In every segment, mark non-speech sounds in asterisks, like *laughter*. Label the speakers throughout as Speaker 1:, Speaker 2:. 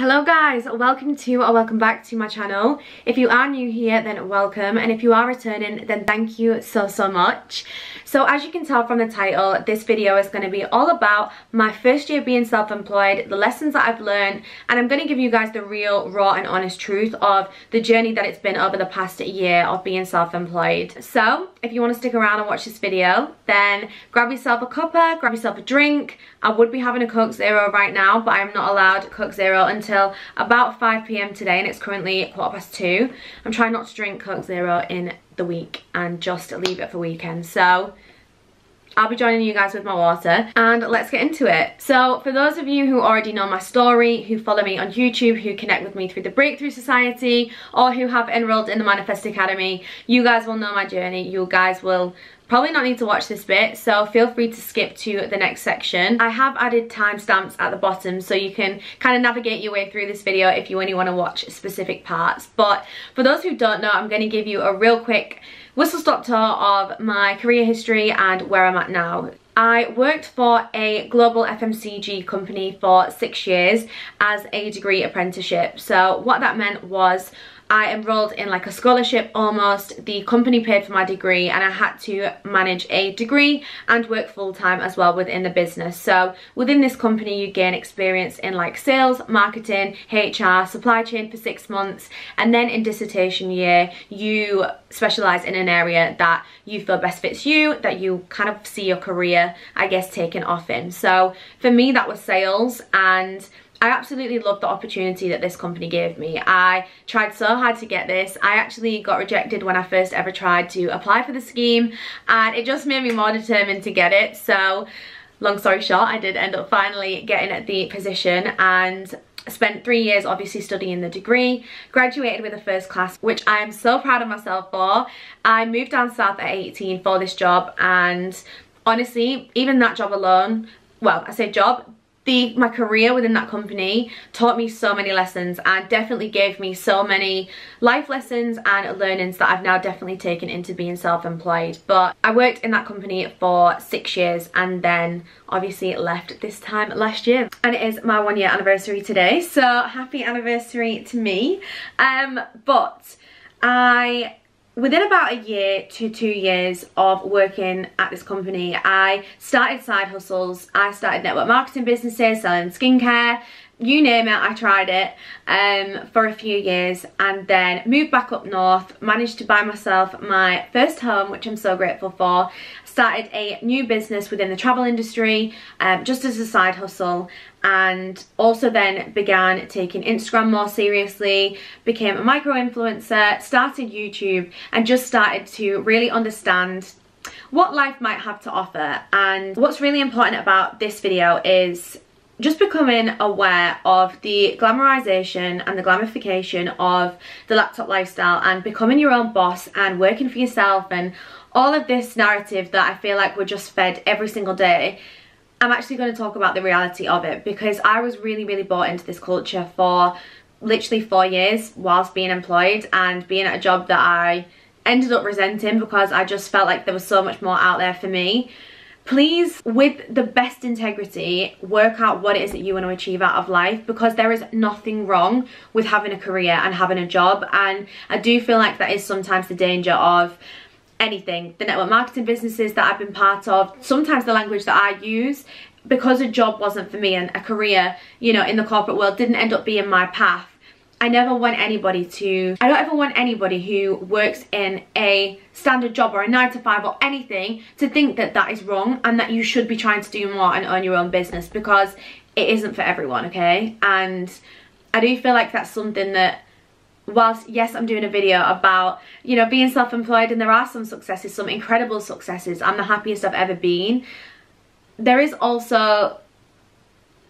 Speaker 1: Hello guys, welcome to or welcome back to my channel. If you are new here then welcome and if you are returning then thank you so so much. So as you can tell from the title, this video is going to be all about my first year being self-employed, the lessons that I've learned and I'm going to give you guys the real raw and honest truth of the journey that it's been over the past year of being self-employed. So if you want to stick around and watch this video then grab yourself a cuppa, grab yourself a drink. I would be having a Coke Zero right now but I'm not allowed Coke Zero until until about 5pm today and it's currently quarter past two. I'm trying not to drink Coke Zero in the week and just leave it for weekends. So I'll be joining you guys with my water and let's get into it. So for those of you who already know my story, who follow me on YouTube, who connect with me through the Breakthrough Society or who have enrolled in the Manifest Academy, you guys will know my journey. You guys will probably not need to watch this bit so feel free to skip to the next section. I have added timestamps at the bottom so you can kind of navigate your way through this video if you only want to watch specific parts but for those who don't know I'm going to give you a real quick whistle stop tour of my career history and where I'm at now. I worked for a global FMCG company for six years as a degree apprenticeship. So what that meant was I enrolled in like a scholarship almost. The company paid for my degree and I had to manage a degree and work full time as well within the business. So within this company you gain experience in like sales, marketing, HR, supply chain for six months and then in dissertation year you specialise in an area that you feel best fits you, that you kind of see your career I guess taken off in. So for me that was sales and I absolutely love the opportunity that this company gave me. I tried so hard to get this. I actually got rejected when I first ever tried to apply for the scheme and it just made me more determined to get it. So long story short, I did end up finally getting the position and spent three years obviously studying the degree, graduated with a first class, which I am so proud of myself for. I moved down south at 18 for this job and honestly, even that job alone, well, I say job, the my career within that company taught me so many lessons and definitely gave me so many life lessons and learnings that I've now definitely taken into being self-employed. But I worked in that company for six years and then obviously left this time last year. And it is my one year anniversary today so happy anniversary to me. Um but I within about a year to two years of working at this company, I started side hustles. I started network marketing businesses, selling skincare, you name it, I tried it um, for a few years and then moved back up north, managed to buy myself my first home, which I'm so grateful for. Started a new business within the travel industry, um, just as a side hustle and also then began taking Instagram more seriously, became a micro influencer, started YouTube and just started to really understand what life might have to offer. And what's really important about this video is just becoming aware of the glamorization and the glamification of the laptop lifestyle and becoming your own boss and working for yourself and all of this narrative that I feel like we're just fed every single day I'm actually going to talk about the reality of it because I was really really bought into this culture for literally four years whilst being employed and being at a job that I ended up resenting because I just felt like there was so much more out there for me. Please with the best integrity work out what it is that you want to achieve out of life because there is nothing wrong with having a career and having a job and I do feel like that is sometimes the danger of anything the network marketing businesses that I've been part of sometimes the language that I use because a job wasn't for me and a career you know in the corporate world didn't end up being my path I never want anybody to, I don't ever want anybody who works in a standard job or a 9 to 5 or anything to think that that is wrong and that you should be trying to do more and earn your own business because it isn't for everyone, okay? And I do feel like that's something that whilst yes I'm doing a video about you know being self-employed and there are some successes some incredible successes. I'm the happiest I've ever been. There is also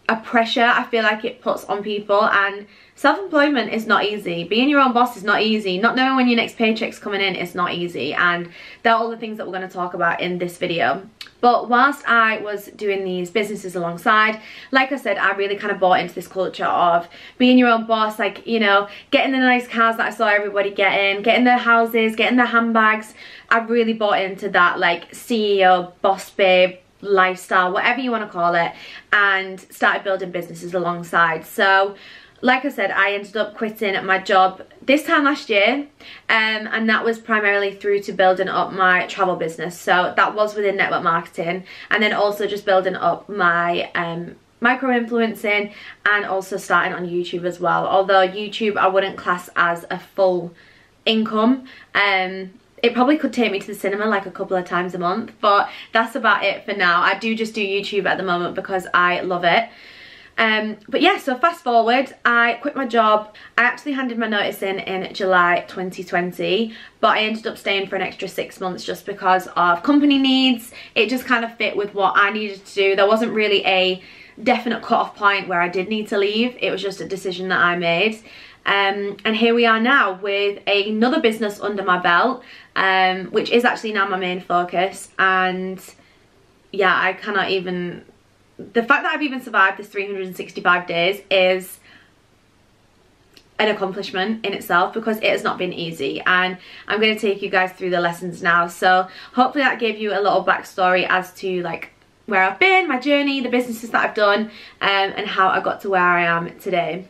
Speaker 1: a pressure I feel like it puts on people and self-employment is not easy. Being your own boss is not easy. Not knowing when your next paycheck's coming in is not easy and they're all the things that we're going to talk about in this video but whilst I was doing these businesses alongside like I said I really kind of bought into this culture of being your own boss like you know getting the nice cars that I saw everybody getting getting their houses getting their handbags I really bought into that like CEO boss babe lifestyle, whatever you want to call it, and started building businesses alongside. So like I said, I ended up quitting my job this time last year um, and that was primarily through to building up my travel business. So that was within network marketing and then also just building up my um, micro influencing and also starting on YouTube as well. Although YouTube I wouldn't class as a full income. Um, it probably could take me to the cinema like a couple of times a month but that's about it for now. I do just do YouTube at the moment because I love it. Um, but yeah, so fast forward, I quit my job. I actually handed my notice in in July 2020, but I ended up staying for an extra six months just because of company needs. It just kind of fit with what I needed to do. There wasn't really a definite cut-off point where I did need to leave. It was just a decision that I made. Um, and here we are now with another business under my belt, um, which is actually now my main focus. And yeah, I cannot even the fact that I've even survived this 365 days is an accomplishment in itself because it has not been easy and I'm going to take you guys through the lessons now so hopefully that gave you a little backstory as to like where I've been, my journey, the businesses that I've done um, and how I got to where I am today.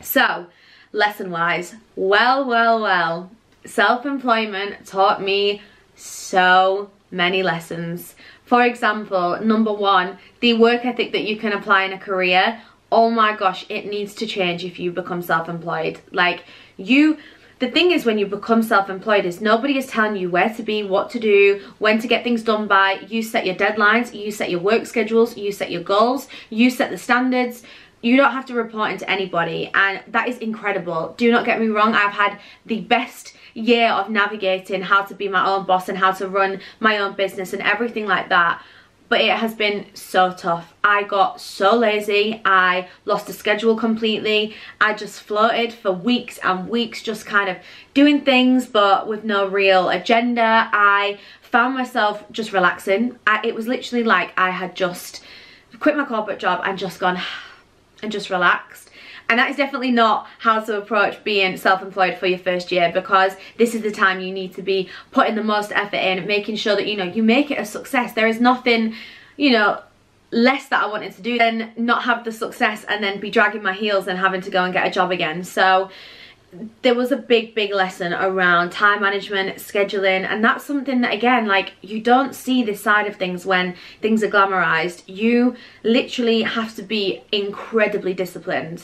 Speaker 1: So lesson wise, well well well, self-employment taught me so many lessons. For example, number one, the work ethic that you can apply in a career, oh my gosh, it needs to change if you become self-employed. Like, you the thing is when you become self-employed is nobody is telling you where to be what to do when to get things done by. You set your deadlines you set your work schedules you set your goals you set the standards you don't have to report into anybody and that is incredible do not get me wrong i've had the best year of navigating how to be my own boss and how to run my own business and everything like that but it has been so tough. I got so lazy, I lost the schedule completely, I just floated for weeks and weeks just kind of doing things but with no real agenda. I found myself just relaxing. I, it was literally like I had just quit my corporate job and just gone and just relaxed and that is definitely not how to approach being self-employed for your first year because this is the time you need to be putting the most effort in, making sure that, you know, you make it a success. There is nothing, you know, less that I wanted to do than not have the success and then be dragging my heels and having to go and get a job again. So there was a big big lesson around time management scheduling and that's something that again like you don't see this side of things when things are glamorized you literally have to be incredibly disciplined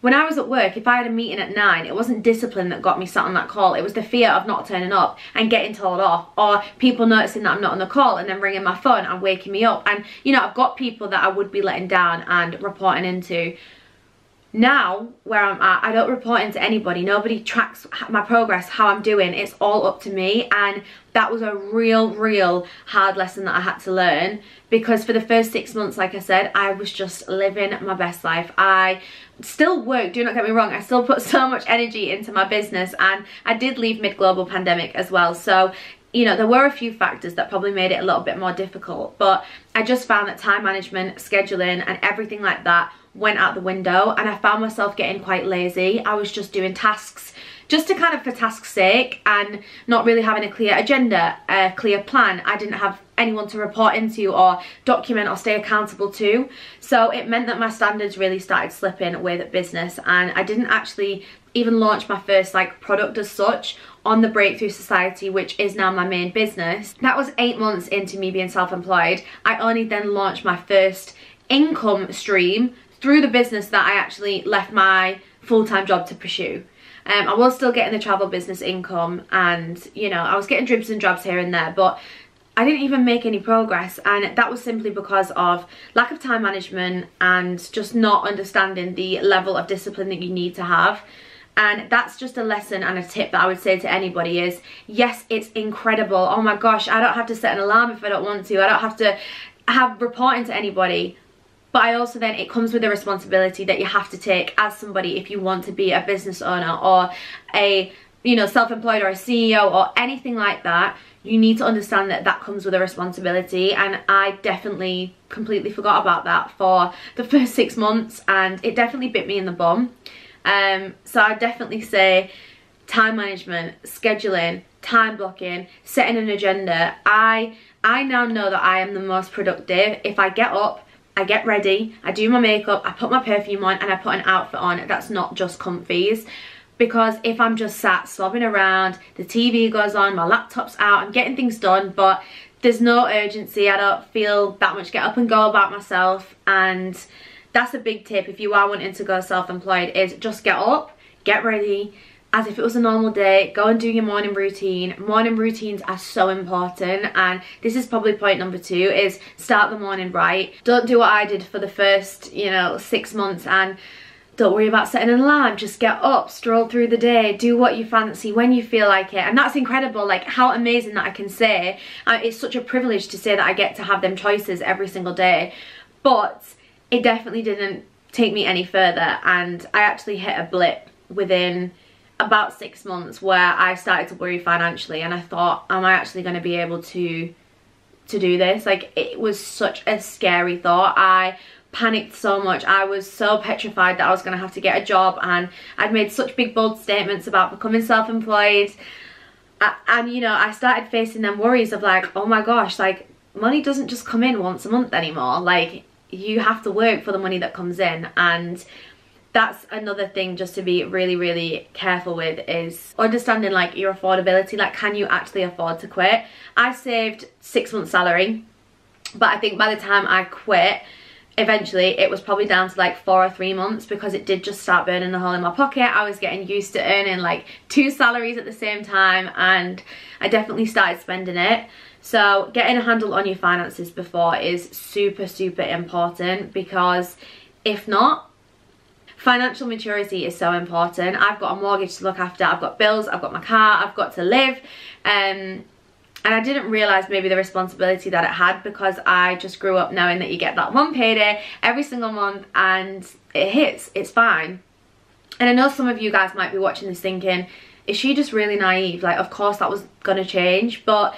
Speaker 1: when I was at work, if I had a meeting at 9, it wasn't discipline that got me sat on that call. It was the fear of not turning up and getting told off or people noticing that I'm not on the call and then ringing my phone and waking me up. And, you know, I've got people that I would be letting down and reporting into now where I'm at, I don't report into anybody. Nobody tracks my progress, how I'm doing. It's all up to me. And that was a real, real hard lesson that I had to learn because for the first six months, like I said, I was just living my best life. I still work, do not get me wrong. I still put *laughs* so much energy into my business and I did leave mid-global pandemic as well. So you know, there were a few factors that probably made it a little bit more difficult, but I just found that time management, scheduling and everything like that went out the window and I found myself getting quite lazy. I was just doing tasks just to kind of for task's sake and not really having a clear agenda, a clear plan. I didn't have anyone to report into or document or stay accountable to. So it meant that my standards really started slipping with business and I didn't actually even launch my first like product as such on the Breakthrough Society, which is now my main business. That was eight months into me being self-employed. I only then launched my first income stream through the business that I actually left my full-time job to pursue. Um, I was still getting the travel business income and, you know, I was getting dribs and drabs here and there, but I didn't even make any progress. And that was simply because of lack of time management and just not understanding the level of discipline that you need to have. And that's just a lesson and a tip that I would say to anybody is yes it's incredible. Oh my gosh I don't have to set an alarm if I don't want to. I don't have to have reporting to anybody but I also then it comes with a responsibility that you have to take as somebody if you want to be a business owner or a you know self-employed or a CEO or anything like that. You need to understand that that comes with a responsibility and I definitely completely forgot about that for the first six months and it definitely bit me in the bum. Um, so I definitely say time management scheduling time blocking setting an agenda. I I now know that I am the most productive. If I get up I get ready, I do my makeup, I put my perfume on and I put an outfit on. That's not just comfies. Because if I'm just sat slobbing around, the TV goes on, my laptop's out, I'm getting things done, but there's no urgency. I don't feel that much get up and go about myself. And that's a big tip if you are wanting to go self-employed is just get up, get ready, as if it was a normal day go and do your morning routine. Morning routines are so important and this is probably point number two is start the morning right. Don't do what i did for the first you know six months and don't worry about setting an alarm. Just get up stroll through the day do what you fancy when you feel like it. And that's incredible like how amazing that i can say. Uh, it's such a privilege to say that i get to have them choices every single day. But it definitely didn't take me any further and i actually hit a blip within about six months where i started to worry financially and i thought am i actually going to be able to to do this like it was such a scary thought i panicked so much. I was so petrified that I was going to have to get a job and I'd made such big bold statements about becoming self-employed. And, you know, I started facing them worries of like, oh my gosh, like money doesn't just come in once a month anymore. Like you have to work for the money that comes in and that's another thing just to be really really careful with is understanding like your affordability. Like can you actually afford to quit? I saved six months salary but i think by the time i quit eventually it was probably down to like four or three months because it did just start burning a hole in my pocket. I was getting used to earning like two salaries at the same time and i definitely started spending it. So getting a handle on your finances before is super super important because if not financial maturity is so important. I've got a mortgage to look after. I've got bills. I've got my car. I've got to live. Um and I didn't realise maybe the responsibility that it had because I just grew up knowing that you get that one payday every single month and it hits, it's fine. And I know some of you guys might be watching this thinking, is she just really naive? Like, of course that was gonna change, but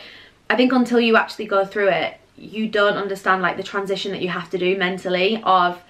Speaker 1: I think until you actually go through it, you don't understand like the transition that you have to do mentally of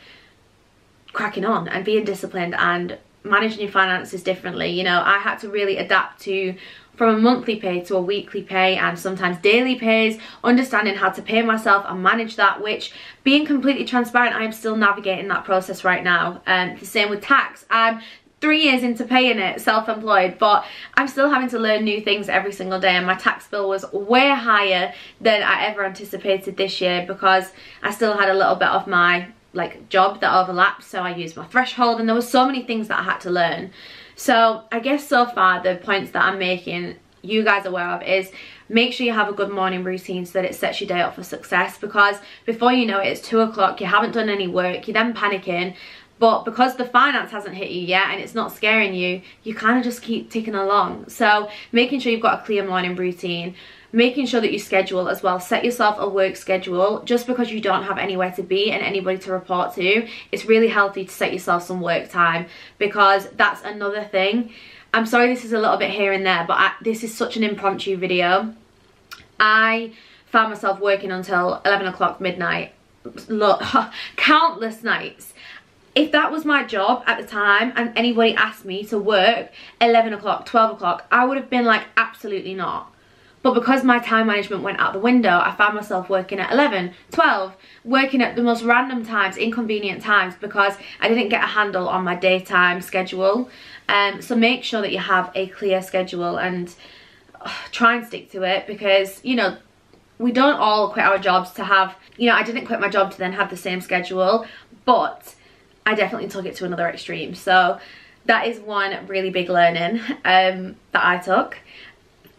Speaker 1: cracking on and being disciplined and managing your finances differently. You know, I had to really adapt to from a monthly pay to a weekly pay and sometimes daily pays, understanding how to pay myself and manage that, which being completely transparent, I am still navigating that process right now. And um, the same with tax. I'm three years into paying it self-employed but I'm still having to learn new things every single day and my tax bill was way higher than I ever anticipated this year because I still had a little bit of my like job that overlapped so I used my threshold and there were so many things that I had to learn. So I guess so far the points that I'm making you guys aware of is make sure you have a good morning routine so that it sets your day up for success because before you know it it's two o'clock you haven't done any work you're then panicking. But because the finance hasn't hit you yet and it's not scaring you you kind of just keep ticking along. So making sure you've got a clear morning routine making sure that you schedule as well. Set yourself a work schedule. Just because you don't have anywhere to be and anybody to report to it's really healthy to set yourself some work time because that's another thing. I'm sorry this is a little bit here and there but I, this is such an impromptu video. I found myself working until 11 o'clock midnight. Look *laughs* countless nights. If that was my job at the time and anybody asked me to work 11 o'clock 12 o'clock i would have been like absolutely not but because my time management went out the window, I found myself working at 11, 12, working at the most random times, inconvenient times, because I didn't get a handle on my daytime schedule. Um, so make sure that you have a clear schedule and uh, try and stick to it because, you know, we don't all quit our jobs to have, you know, I didn't quit my job to then have the same schedule, but I definitely took it to another extreme. So that is one really big learning um, that I took.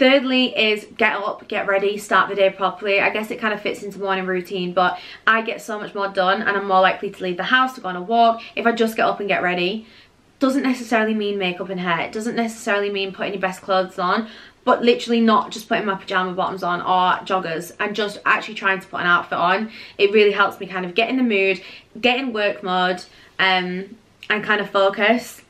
Speaker 1: Thirdly is get up, get ready, start the day properly. I guess it kind of fits into morning routine, but I get so much more done and I'm more likely to leave the house to go on a walk if I just get up and get ready. Doesn't necessarily mean makeup and hair. It doesn't necessarily mean putting your best clothes on, but literally not just putting my pajama bottoms on or joggers and just actually trying to put an outfit on. It really helps me kind of get in the mood, get in work mode, um, and kind of focus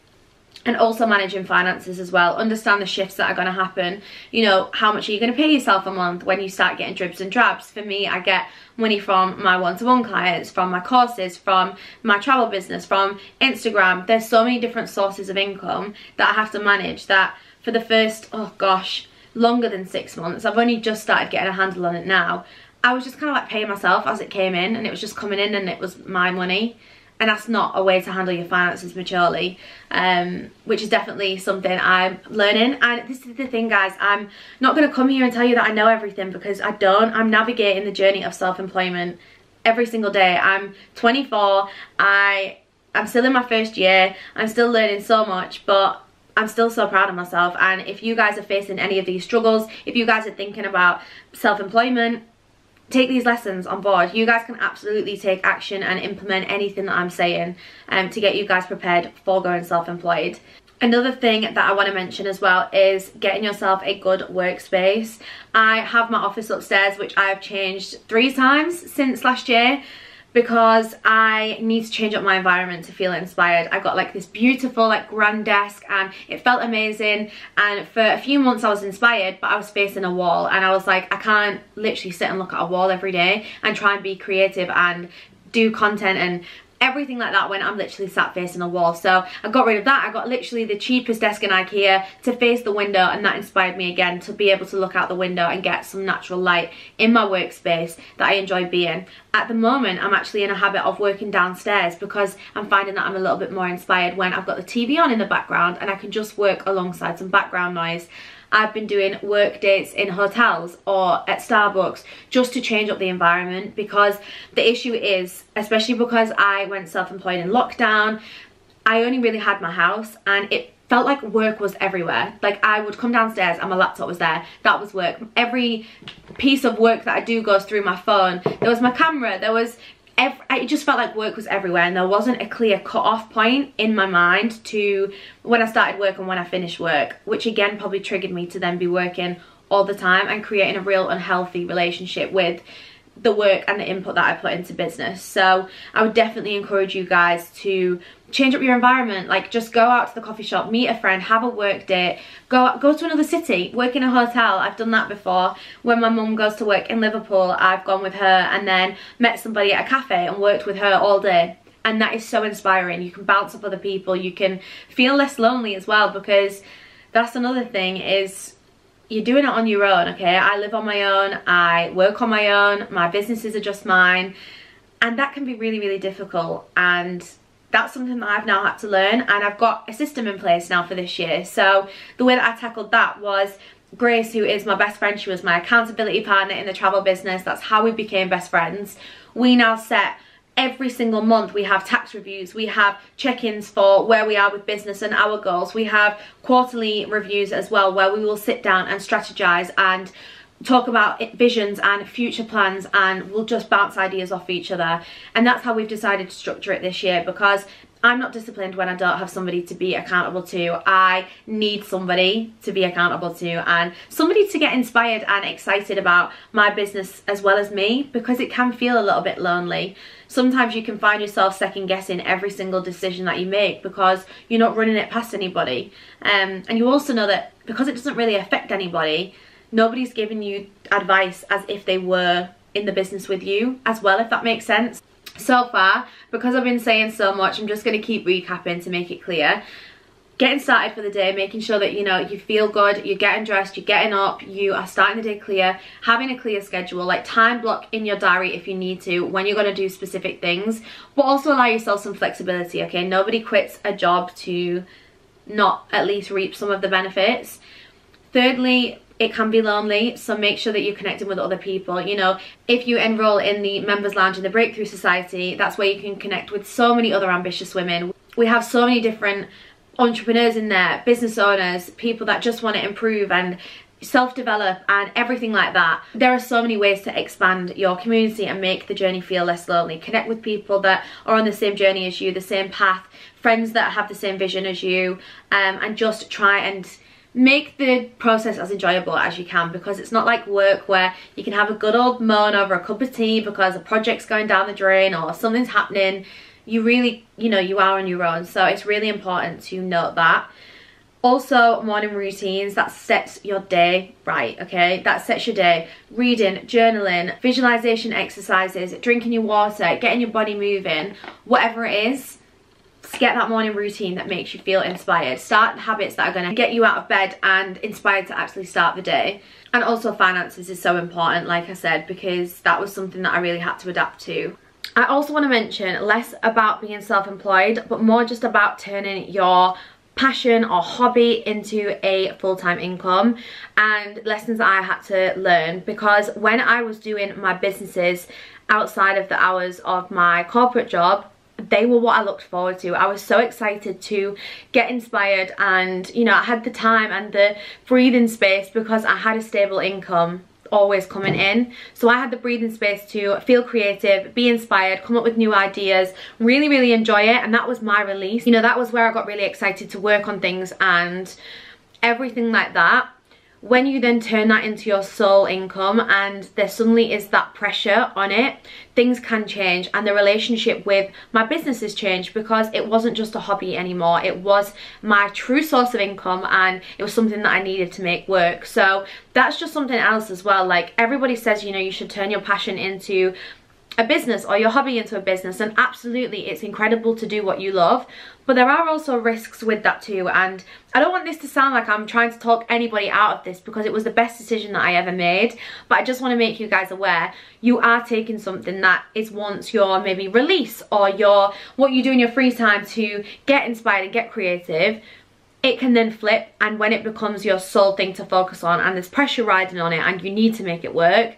Speaker 1: and also managing finances as well. Understand the shifts that are going to happen. You know how much are you going to pay yourself a month when you start getting dribs and drabs? For me i get money from my one-to-one -one clients from my courses from my travel business from instagram. There's so many different sources of income that i have to manage that for the first oh gosh longer than six months i've only just started getting a handle on it now. I was just kind of like paying myself as it came in and it was just coming in and it was my money and that's not a way to handle your finances maturely um, which is definitely something I'm learning. And this is the thing guys I'm not going to come here and tell you that I know everything because I don't. I'm navigating the journey of self-employment every single day. I'm 24 I I'm still in my first year. I'm still learning so much but I'm still so proud of myself. And if you guys are facing any of these struggles if you guys are thinking about self-employment take these lessons on board. You guys can absolutely take action and implement anything that I'm saying um, to get you guys prepared for going self-employed. Another thing that I want to mention as well is getting yourself a good workspace. I have my office upstairs which I have changed three times since last year because I need to change up my environment to feel inspired. I got like this beautiful like grand desk and it felt amazing and for a few months I was inspired but I was facing a wall and I was like I can't literally sit and look at a wall every day and try and be creative and do content and everything like that when I'm literally sat facing a wall. So I got rid of that. I got literally the cheapest desk in Ikea to face the window and that inspired me again to be able to look out the window and get some natural light in my workspace that I enjoy being. At the moment, I'm actually in a habit of working downstairs because I'm finding that I'm a little bit more inspired when I've got the TV on in the background and I can just work alongside some background noise. I've been doing work dates in hotels or at Starbucks just to change up the environment because the issue is, especially because I went self-employed in lockdown, I only really had my house and it felt like work was everywhere. Like I would come downstairs and my laptop was there. That was work. Every piece of work that I do goes through my phone. There was my camera, there was it just felt like work was everywhere and there wasn't a clear cut-off point in my mind to when I started work and when I finished work, which again probably triggered me to then be working all the time and creating a real unhealthy relationship with the work and the input that I put into business. So I would definitely encourage you guys to change up your environment. Like just go out to the coffee shop meet a friend have a work date go go to another city work in a hotel. I've done that before. When my mum goes to work in liverpool i've gone with her and then met somebody at a cafe and worked with her all day. And that is so inspiring. You can bounce off other people. You can feel less lonely as well because that's another thing is you're doing it on your own, okay? I live on my own, I work on my own, my businesses are just mine, and that can be really, really difficult. And that's something that I've now had to learn, and I've got a system in place now for this year. So the way that I tackled that was Grace, who is my best friend, she was my accountability partner in the travel business. That's how we became best friends. We now set every single month we have tax reviews we have check-ins for where we are with business and our goals. We have quarterly reviews as well where we will sit down and strategize and talk about visions and future plans and we'll just bounce ideas off each other. And that's how we've decided to structure it this year because I'm not disciplined when I don't have somebody to be accountable to. I need somebody to be accountable to and somebody to get inspired and excited about my business as well as me because it can feel a little bit lonely. Sometimes you can find yourself second guessing every single decision that you make because you're not running it past anybody. Um, and you also know that because it doesn't really affect anybody, nobody's giving you advice as if they were in the business with you as well, if that makes sense so far because I've been saying so much I'm just going to keep recapping to make it clear. Getting started for the day making sure that you know you feel good you're getting dressed you're getting up you are starting the day clear having a clear schedule like time block in your diary if you need to when you're going to do specific things but also allow yourself some flexibility okay? Nobody quits a job to not at least reap some of the benefits. Thirdly it can be lonely so make sure that you're connecting with other people. You know if you enroll in the members lounge in the breakthrough society that's where you can connect with so many other ambitious women. We have so many different entrepreneurs in there business owners people that just want to improve and self-develop and everything like that. There are so many ways to expand your community and make the journey feel less lonely. Connect with people that are on the same journey as you the same path friends that have the same vision as you um, and just try and make the process as enjoyable as you can because it's not like work where you can have a good old moan over a cup of tea because a project's going down the drain or something's happening. You really you know you are on your own. So it's really important to note that. Also morning routines that sets your day right okay? That sets your day. Reading journaling visualization exercises drinking your water getting your body moving whatever it is get that morning routine that makes you feel inspired. Start habits that are going to get you out of bed and inspired to actually start the day. And also finances is so important, like I said, because that was something that I really had to adapt to. I also want to mention less about being self-employed, but more just about turning your passion or hobby into a full-time income and lessons that I had to learn because when I was doing my businesses outside of the hours of my corporate job they were what I looked forward to. I was so excited to get inspired and you know I had the time and the breathing space because I had a stable income always coming in. So I had the breathing space to feel creative be inspired come up with new ideas really really enjoy it. And that was my release. You know that was where I got really excited to work on things and everything like that when you then turn that into your sole income and there suddenly is that pressure on it things can change and the relationship with my business has changed because it wasn't just a hobby anymore. It was my true source of income and it was something that I needed to make work. So that's just something else as well. Like everybody says you know you should turn your passion into a business or your hobby into a business and absolutely it's incredible to do what you love. But there are also risks with that too and I don't want this to sound like I'm trying to talk anybody out of this because it was the best decision that I ever made but I just want to make you guys aware you are taking something that is once your maybe release or your what you do in your free time to get inspired and get creative. It can then flip and when it becomes your sole thing to focus on and there's pressure riding on it and you need to make it work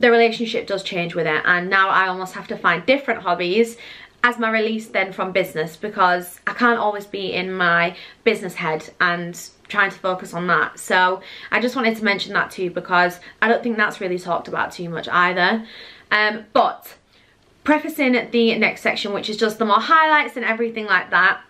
Speaker 1: the relationship does change with it. And now I almost have to find different hobbies as my release then from business because I can't always be in my business head and trying to focus on that. So I just wanted to mention that too because I don't think that's really talked about too much either. Um, but prefacing the next section which is just the more highlights and everything like that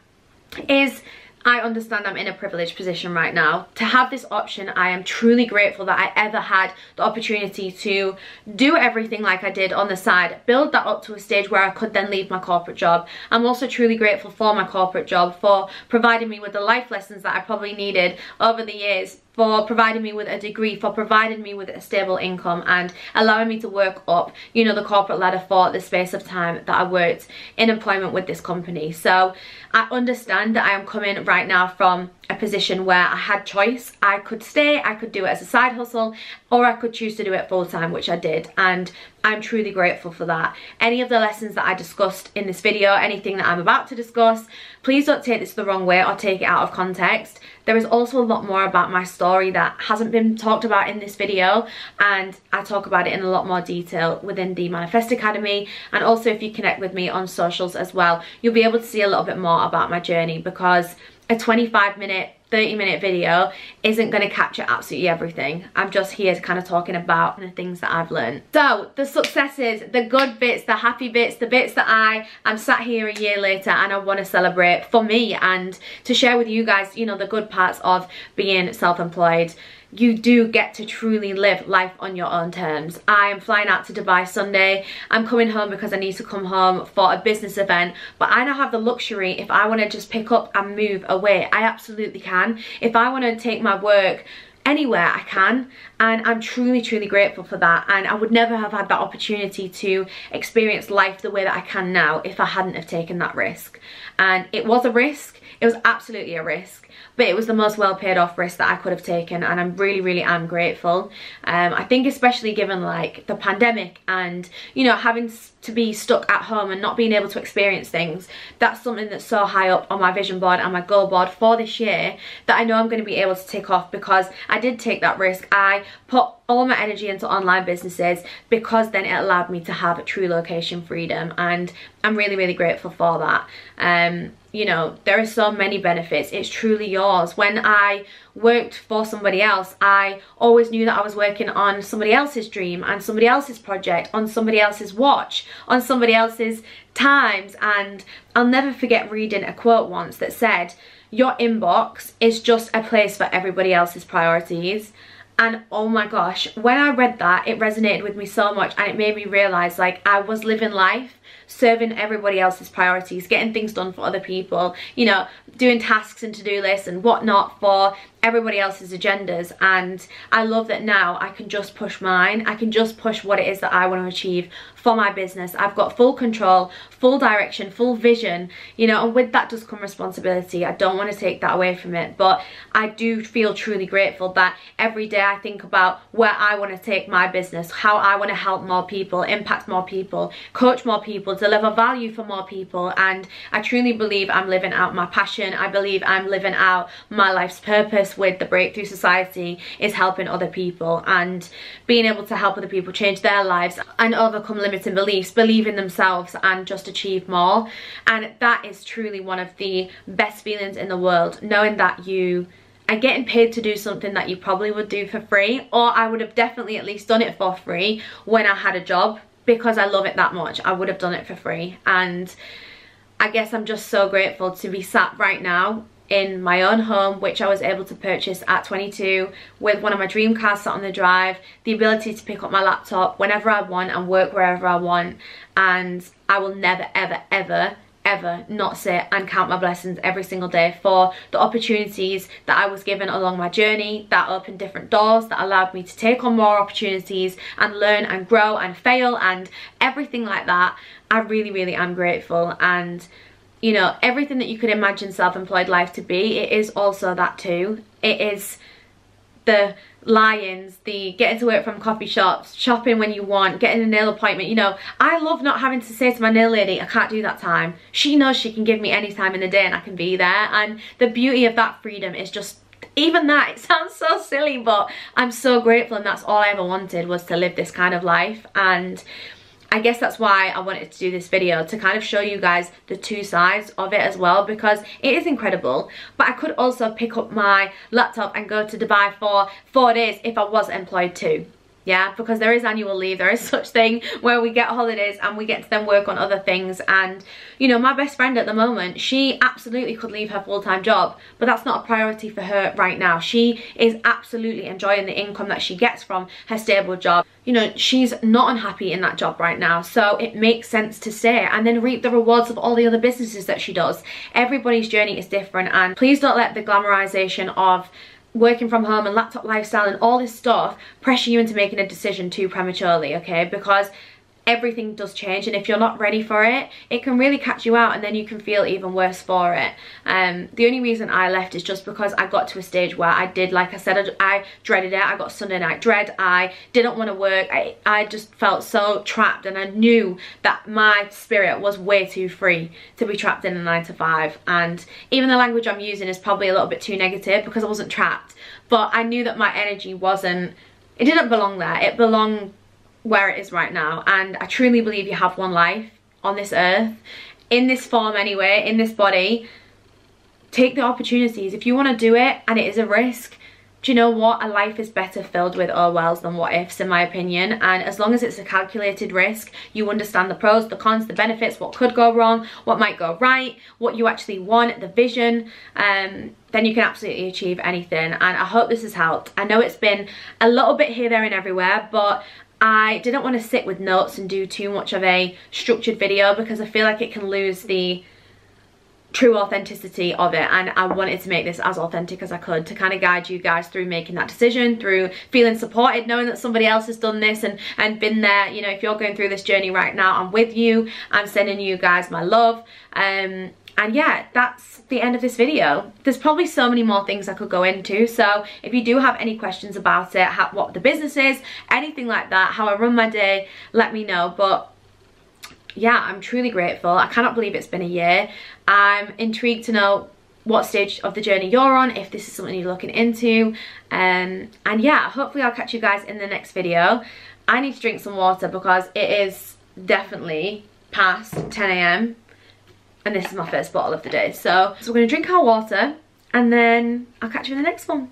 Speaker 1: is I understand I'm in a privileged position right now. To have this option, I am truly grateful that I ever had the opportunity to do everything like I did on the side, build that up to a stage where I could then leave my corporate job. I'm also truly grateful for my corporate job for providing me with the life lessons that I probably needed over the years for providing me with a degree, for providing me with a stable income and allowing me to work up, you know, the corporate ladder for the space of time that I worked in employment with this company. So I understand that I am coming right now from a position where I had choice. I could stay, I could do it as a side hustle, or I could choose to do it full time, which I did. And I'm truly grateful for that. Any of the lessons that I discussed in this video, anything that I'm about to discuss, please don't take this the wrong way or take it out of context. There is also a lot more about my story that hasn't been talked about in this video and I talk about it in a lot more detail within the Manifest Academy and also if you connect with me on socials as well, you'll be able to see a little bit more about my journey because a 25 minute 30 minute video isn't going to capture absolutely everything. I'm just here to kind of talking about the things that I've learned. So the successes, the good bits, the happy bits, the bits that I am sat here a year later and I want to celebrate for me and to share with you guys, you know, the good parts of being self-employed you do get to truly live life on your own terms. I am flying out to Dubai Sunday. I'm coming home because I need to come home for a business event. But I now have the luxury, if I want to just pick up and move away, I absolutely can. If I want to take my work anywhere I can and I'm truly truly grateful for that and I would never have had that opportunity to experience life the way that I can now if I hadn't have taken that risk and it was a risk it was absolutely a risk but it was the most well paid off risk that I could have taken and I'm really really am grateful. Um, I think especially given like the pandemic and you know having to be stuck at home and not being able to experience things that's something that's so high up on my vision board and my goal board for this year that I know I'm going to be able to tick off because I did take that risk. I put all my energy into online businesses because then it allowed me to have true location freedom and I'm really really grateful for that. Um, you know there are so many benefits. It's truly yours. When i worked for somebody else i always knew that i was working on somebody else's dream and somebody else's project on somebody else's watch on somebody else's times. And i'll never forget reading a quote once that said your inbox is just a place for everybody else's priorities. And oh my gosh when i read that it resonated with me so much and it made me realize like i was living life serving everybody else's priorities, getting things done for other people, you know, doing tasks and to-do lists and whatnot for everybody else's agendas. And I love that now I can just push mine. I can just push what it is that I want to achieve for my business. I've got full control full direction full vision you know and with that does come responsibility. I don't want to take that away from it but I do feel truly grateful that every day I think about where I want to take my business how I want to help more people impact more people coach more people deliver value for more people and I truly believe I'm living out my passion I believe I'm living out my life's purpose with the Breakthrough Society is helping other people and being able to help other people change their lives and overcome limiting beliefs, believe in themselves and just achieve more. And that is truly one of the best feelings in the world, knowing that you are getting paid to do something that you probably would do for free or I would have definitely at least done it for free when I had a job because I love it that much. I would have done it for free and I guess I'm just so grateful to be sat right now in my own home which I was able to purchase at 22 with one of my dream cars sat on the drive, the ability to pick up my laptop whenever I want and work wherever I want and I will never ever ever ever not sit and count my blessings every single day for the opportunities that I was given along my journey that opened different doors that allowed me to take on more opportunities and learn and grow and fail and everything like that I really really am grateful and you know, everything that you could imagine self-employed life to be, it is also that too. It is the lions, the getting to work from coffee shops, shopping when you want, getting a nail appointment. You know, I love not having to say to my nail lady, I can't do that time. She knows she can give me any time in the day and I can be there. And the beauty of that freedom is just even that, *laughs* it sounds so silly, but I'm so grateful and that's all I ever wanted was to live this kind of life. And I guess that's why I wanted to do this video to kind of show you guys the two sides of it as well because it is incredible. But I could also pick up my laptop and go to Dubai for four days if I was employed too yeah because there is annual leave. There is *laughs* such thing where we get holidays and we get to then work on other things. And you know my best friend at the moment she absolutely could leave her full-time job but that's not a priority for her right now. She is absolutely enjoying the income that she gets from her stable job. You know she's not unhappy in that job right now so it makes sense to stay and then reap the rewards of all the other businesses that she does. Everybody's journey is different and please don't let the glamorization of working from home and laptop lifestyle and all this stuff pressure you into making a decision too prematurely okay? Because everything does change and if you're not ready for it it can really catch you out and then you can feel even worse for it. Um the only reason i left is just because i got to a stage where i did like i said i, I dreaded it. I got sunday night dread. I didn't want to work. I, I just felt so trapped and i knew that my spirit was way too free to be trapped in a nine to five. And even the language i'm using is probably a little bit too negative because i wasn't trapped. But i knew that my energy wasn't it didn't belong there. It belonged where it is right now and I truly believe you have one life on this earth in this form anyway in this body. Take the opportunities. If you want to do it and it is a risk do you know what? A life is better filled with oh wells than what ifs in my opinion. And as long as it's a calculated risk you understand the pros the cons the benefits what could go wrong what might go right what you actually want the vision um then you can absolutely achieve anything. And I hope this has helped. I know it's been a little bit here, there and everywhere but I didn't want to sit with notes and do too much of a structured video because I feel like it can lose the true authenticity of it and I wanted to make this as authentic as I could to kind of guide you guys through making that decision through feeling supported knowing that somebody else has done this and and been there. You know if you're going through this journey right now I'm with you. I'm sending you guys my love. Um and yeah that's the end of this video. There's probably so many more things i could go into. So if you do have any questions about it how, what the business is anything like that how i run my day let me know. But yeah i'm truly grateful. I cannot believe it's been a year. I'm intrigued to know what stage of the journey you're on if this is something you're looking into. Um, and yeah hopefully i'll catch you guys in the next video. I need to drink some water because it is definitely past 10 a.m and this is my first bottle of the day. So, so we're going to drink our water and then I'll catch you in the next one.